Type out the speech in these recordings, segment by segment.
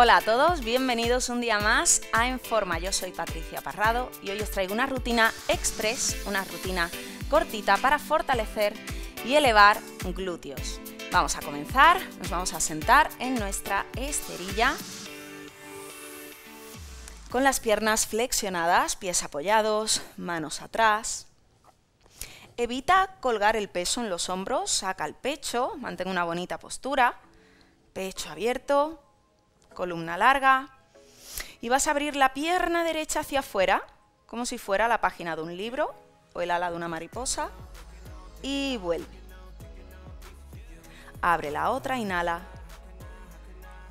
Hola a todos, bienvenidos un día más a En Forma. Yo soy Patricia Parrado y hoy os traigo una rutina express, una rutina cortita para fortalecer y elevar glúteos. Vamos a comenzar, nos vamos a sentar en nuestra esterilla con las piernas flexionadas, pies apoyados, manos atrás. Evita colgar el peso en los hombros, saca el pecho, mantén una bonita postura, pecho abierto, columna larga. Y vas a abrir la pierna derecha hacia afuera, como si fuera la página de un libro o el ala de una mariposa. Y vuelve. Abre la otra, inhala.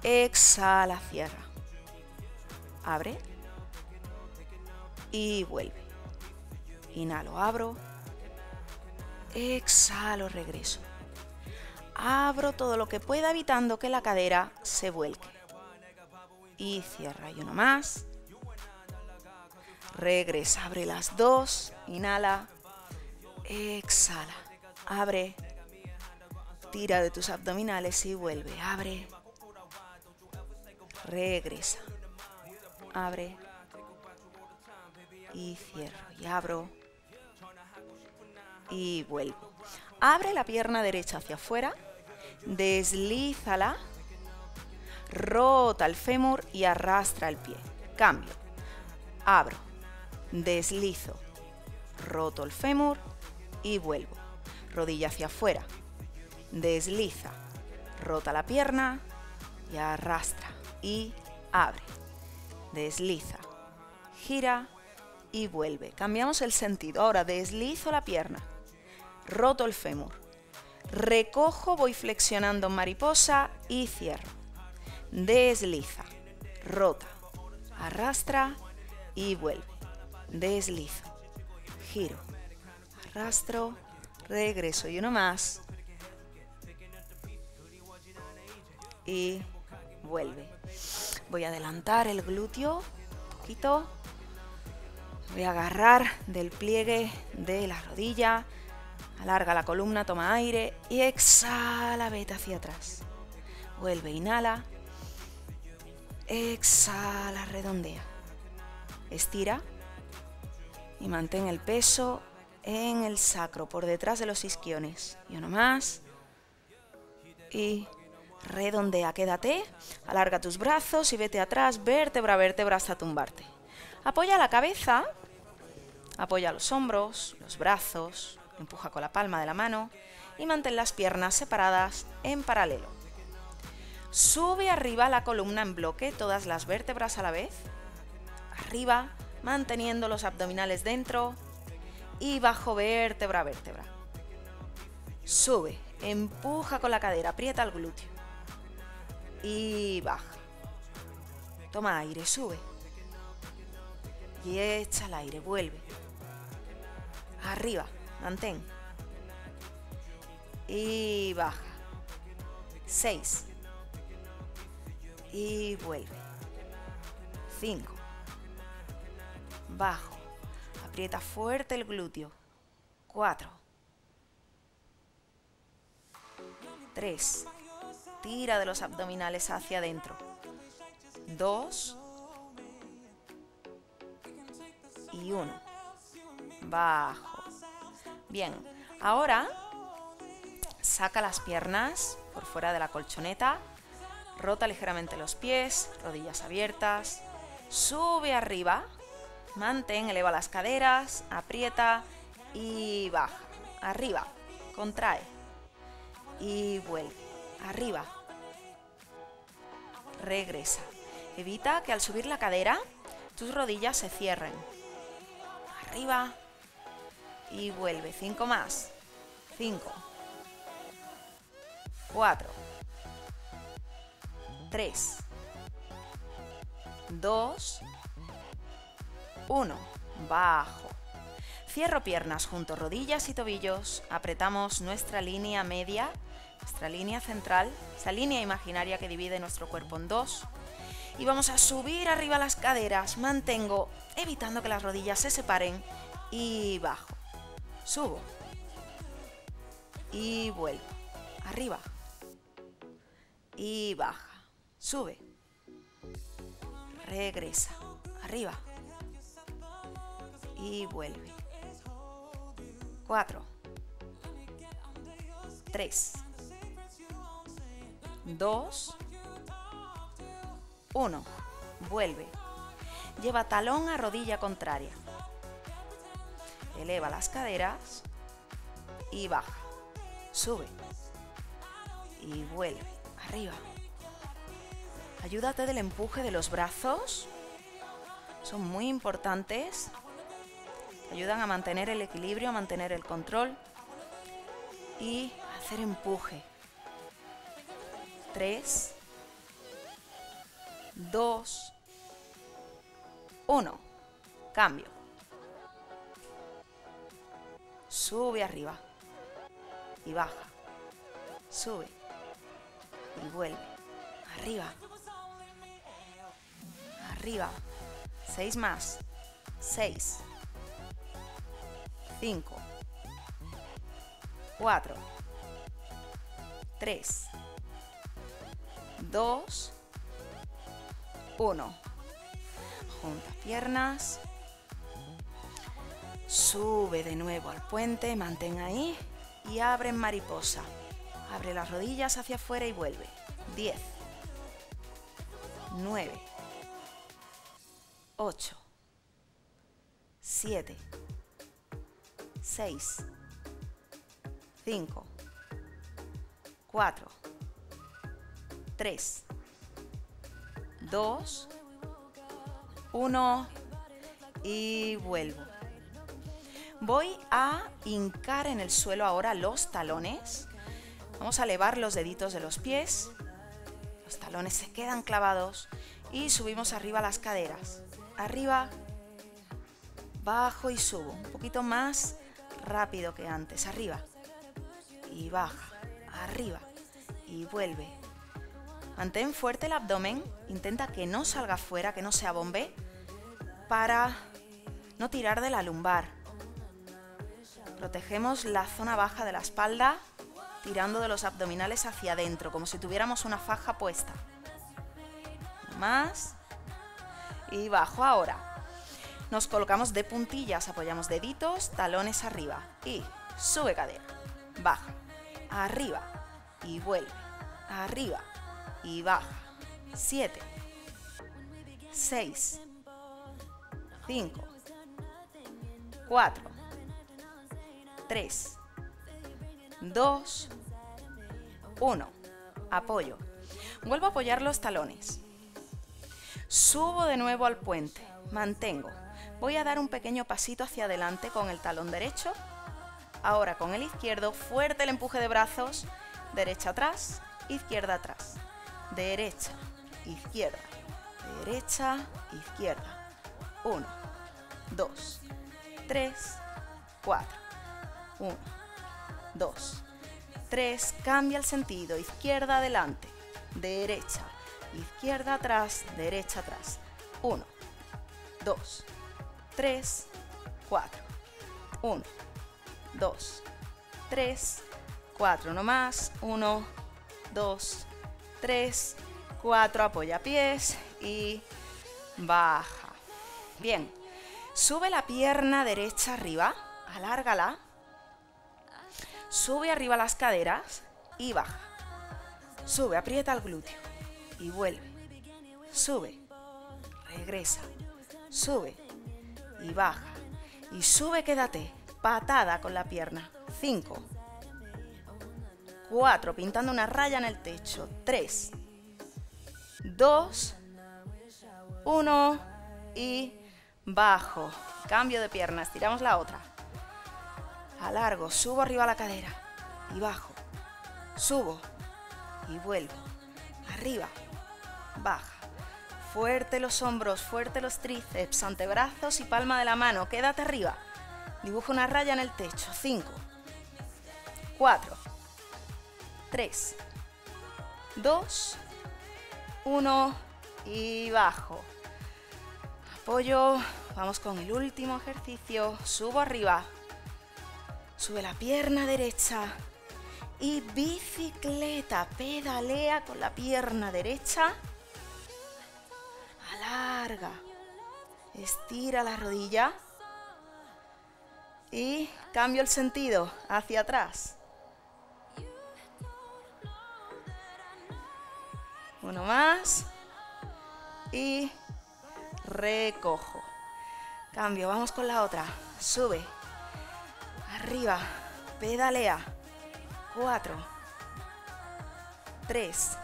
Exhala, cierra. Abre. Y vuelve. Inhalo, abro. Exhalo, regreso. Abro todo lo que pueda evitando que la cadera se vuelque y cierra. Y uno más. Regresa, abre las dos, inhala, exhala, abre, tira de tus abdominales y vuelve, abre, regresa, abre y cierro y abro y vuelvo. Abre la pierna derecha hacia afuera, deslízala rota el fémur y arrastra el pie. Cambio. Abro, deslizo, roto el fémur y vuelvo. Rodilla hacia afuera. Desliza, rota la pierna y arrastra y abre. Desliza, gira y vuelve. Cambiamos el sentido. Ahora deslizo la pierna, roto el fémur. Recojo, voy flexionando mariposa y cierro desliza, rota, arrastra y vuelve. Deslizo, giro, arrastro, regreso y uno más. Y vuelve. Voy a adelantar el glúteo un poquito. Voy a agarrar del pliegue de la rodilla. Alarga la columna, toma aire y exhala, vete hacia atrás. Vuelve, inhala. Exhala, redondea. Estira y mantén el peso en el sacro, por detrás de los isquiones. Y uno más. Y redondea, quédate. Alarga tus brazos y vete atrás, vértebra a vértebra hasta tumbarte. Apoya la cabeza, apoya los hombros, los brazos, empuja con la palma de la mano y mantén las piernas separadas en paralelo. Sube arriba la columna en bloque, todas las vértebras a la vez. Arriba, manteniendo los abdominales dentro. Y bajo vértebra a vértebra. Sube, empuja con la cadera, aprieta el glúteo. Y baja. Toma aire, sube. Y echa el aire, vuelve. Arriba, mantén. Y baja. 6 y vuelve. 5. Bajo. Aprieta fuerte el glúteo. 4. 3. Tira de los abdominales hacia adentro. 2. Y 1. Bajo. Bien. Ahora saca las piernas por fuera de la colchoneta Rota ligeramente los pies, rodillas abiertas. Sube arriba. Mantén, eleva las caderas, aprieta y baja. Arriba, contrae. Y vuelve. Arriba. Regresa. Evita que al subir la cadera tus rodillas se cierren. Arriba. Y vuelve. Cinco más. Cinco. Cuatro. 3, 2, 1. Bajo. Cierro piernas junto rodillas y tobillos. Apretamos nuestra línea media, nuestra línea central, esa línea imaginaria que divide nuestro cuerpo en dos. Y vamos a subir arriba las caderas. Mantengo, evitando que las rodillas se separen. Y bajo. Subo. Y vuelvo. Arriba. Y baja. Sube. regresa, arriba y vuelve. 4, 3, 2, 1, vuelve. Lleva talón a rodilla contraria. Eleva las caderas y baja. Sube y vuelve. Arriba. Ayúdate del empuje de los brazos. Son muy importantes. Ayudan a mantener el equilibrio, a mantener el control y hacer empuje. 3, 2, 1. Cambio. Sube arriba y baja. Sube y vuelve. Arriba. Arriba. Seis más. Seis. Cinco. Cuatro. Tres. Dos. Uno. Junta piernas. Sube de nuevo al puente, mantén ahí y abre en mariposa. Abre las rodillas hacia afuera y vuelve. 10, 9, 8, 7, 6, 5, 4, 3, 2, 1 y vuelvo. Voy a hincar en el suelo ahora los talones. Vamos a elevar los deditos de los pies. Los talones se quedan clavados y subimos arriba las caderas. Arriba, bajo y subo. Un poquito más rápido que antes. Arriba y baja. Arriba y vuelve. Mantén fuerte el abdomen. Intenta que no salga fuera, que no se abombe. Para no tirar de la lumbar. Protegemos la zona baja de la espalda, tirando de los abdominales hacia adentro, como si tuviéramos una faja puesta. Más. Y bajo ahora. Nos colocamos de puntillas, apoyamos deditos, talones arriba. Y sube cadera. Baja. Arriba. Y vuelve. Arriba. Y baja. 7. 6. 5. 4. 3, 2, 1. Apoyo. Vuelvo a apoyar los talones. Subo de nuevo al puente. Mantengo. Voy a dar un pequeño pasito hacia adelante con el talón derecho. Ahora con el izquierdo, fuerte el empuje de brazos. Derecha atrás, izquierda atrás. Derecha, izquierda. Derecha, izquierda. 1, 2, 3, 4. 1, 2, 3, cambia el sentido, izquierda adelante, derecha, izquierda atrás, derecha atrás. 1, 2, 3, 4. 1, 2, 3, 4. No más. 1, 2, 3, 4. Apoya pies y baja. Bien. Sube la pierna derecha arriba. Alárgala. Sube arriba las caderas y baja. Sube, aprieta el glúteo y vuelve. Sube, regresa. Sube y baja. Y sube, quédate. Patada con la pierna. 5. 4. Pintando una raya en el techo. 3. 2. 1. Y bajo. Cambio de pierna. Estiramos la otra alargo, subo arriba la cadera y bajo, subo y vuelvo, arriba, baja, fuerte los hombros, fuerte los tríceps, antebrazos y palma de la mano, quédate arriba, dibujo una raya en el techo, 5, 4, 3, 2, 1 y bajo. Apoyo, vamos con el último ejercicio, subo arriba, Sube la pierna derecha. Y bicicleta. Pedalea con la pierna derecha. Estira la rodilla. Y cambio el sentido hacia atrás. Uno más. Y recojo. Cambio, vamos con la otra. Sube. Arriba. Pedalea. Cuatro. Tres.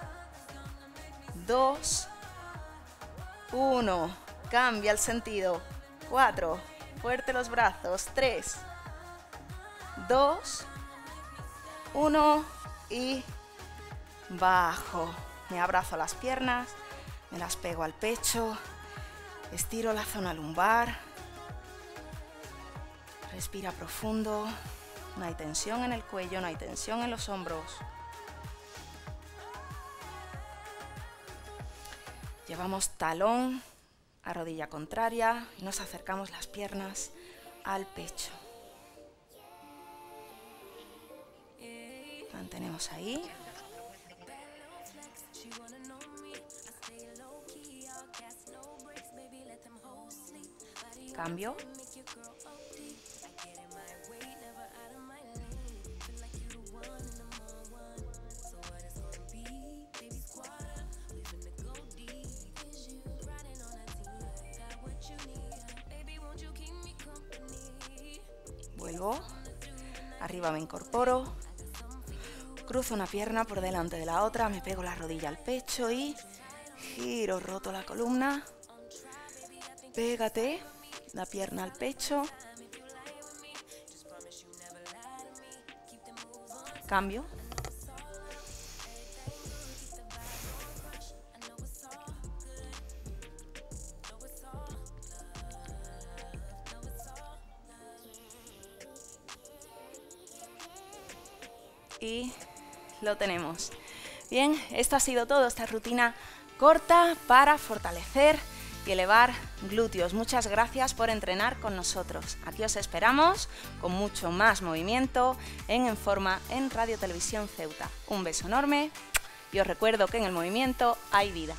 Dos. Uno. Cambia el sentido. Cuatro. Fuerte los brazos. Tres. Dos. Uno. Y bajo. Me abrazo las piernas. Me las pego al pecho. Estiro la zona lumbar. Respira profundo. No hay tensión en el cuello, no hay tensión en los hombros. Llevamos talón a rodilla contraria y nos acercamos las piernas al pecho. Mantenemos ahí. Cambio. Arriba me incorporo. Cruzo una pierna por delante de la otra, me pego la rodilla al pecho y giro, roto la columna. Pégate la pierna al pecho. Cambio. Y lo tenemos. Bien, esto ha sido todo, esta rutina corta para fortalecer y elevar glúteos. Muchas gracias por entrenar con nosotros. Aquí os esperamos con mucho más movimiento en En Forma en Radio Televisión Ceuta. Un beso enorme y os recuerdo que en el movimiento hay vida.